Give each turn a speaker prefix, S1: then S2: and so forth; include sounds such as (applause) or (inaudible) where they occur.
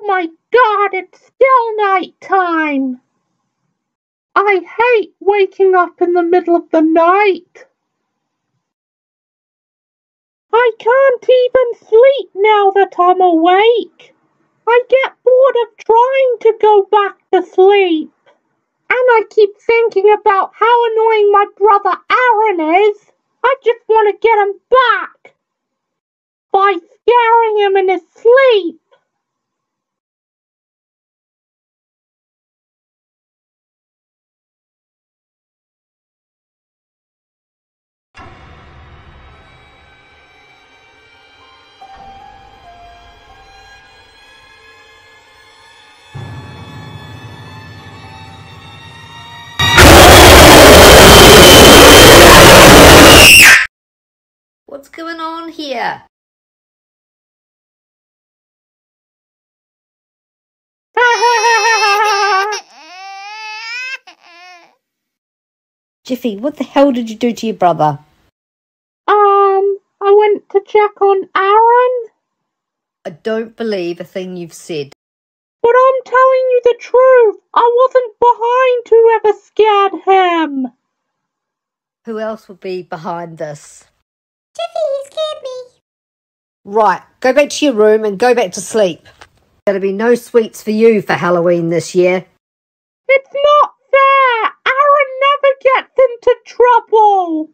S1: Oh it's still night time. I hate waking up in the middle of the night. I can't even sleep now that I'm awake. I get bored of trying to go back to sleep. And I keep thinking about how annoying my brother Aaron is. I just want to get him back by scaring him in his sleep.
S2: Going on here? (laughs) Jiffy, what the hell did you do to your brother?
S1: Um, I went to check on Aaron,
S2: I don't believe a thing you've said.
S1: but I'm telling you the truth. I wasn't behind whoever scared him.
S2: Who else would be behind this?
S3: Tiffy, you scared me.
S2: Right, go back to your room and go back to sleep. There'll be no sweets for you for Halloween this year.
S1: It's not fair! Aaron never gets into trouble!